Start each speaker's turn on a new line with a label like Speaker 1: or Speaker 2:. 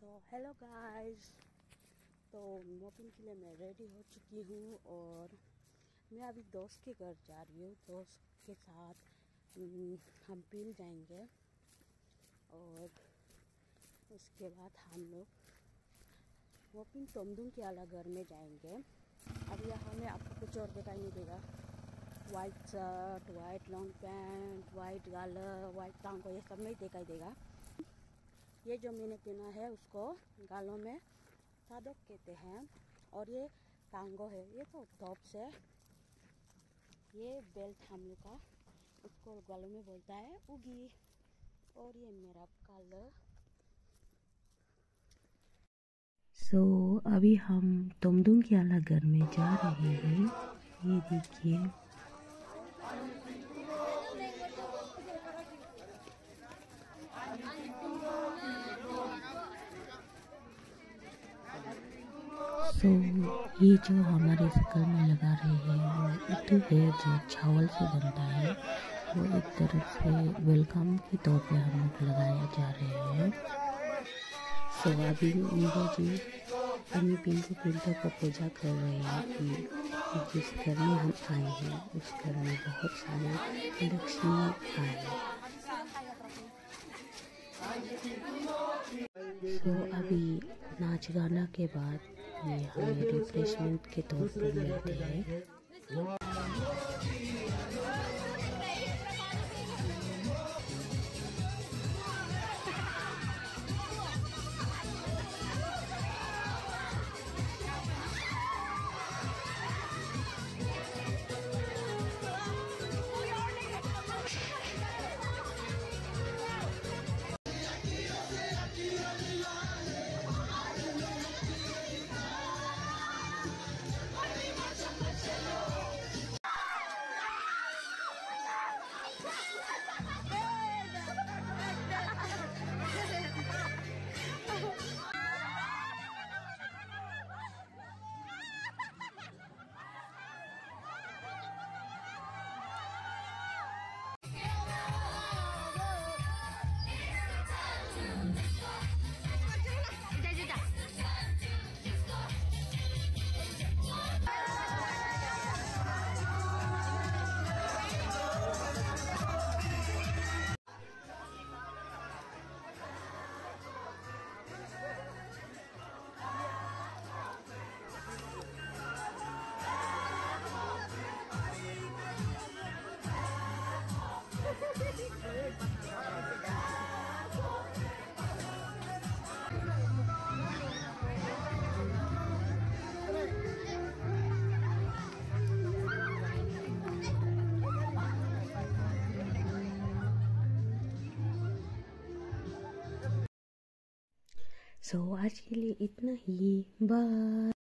Speaker 1: सो hello guys तो मोपिन के लिए मैं रेडी हो चुकी हूँ और मैं अभी दोस्त के घर जा रही हूँ। दोस्त के साथ हम्म, हम पील जाएँगे और उसके बाद हम लोग मोपिन तोमदुम के अलग घर में जाएँगे। अब यहाँ में आपको कुछ और दिखाई नहीं देगा। White shirt white long pant white collar white टांग ये सब नहीं दिखाई देगा। ये जो मैंने पहना है उसको गालों में सादक कहते हैं। और ये टांगो है ये तो टॉप्स है। ये बेल्ट हम लोग का उसको गालों में बोलता है उगी। और ये मेरा कलर
Speaker 2: सो so, अभी हम तुमदुम के अलग घर में जा रहे हैं। ये देखिए। सो so, ये जो हमारे शक्ल में लगा रहे हैं वो इतू है जो चावल से बनता है। वो एक तरफ़ से वेलकम के तौर पे हम लोग लगाया जा रहे हैं। सो अभी नीरज जी अपनी पिंकू पिंटो को पूजा कर रहे हैं कि जिस घर में हम आए हैं उस घर में बहुत सारे लक्ष्मी आए हैं। तो अभी नाच गाना के बाद ये हमें रिफ्रेशमेंट के तौर पर मिलते हैं। So, आज के लिए इतना ही। बाय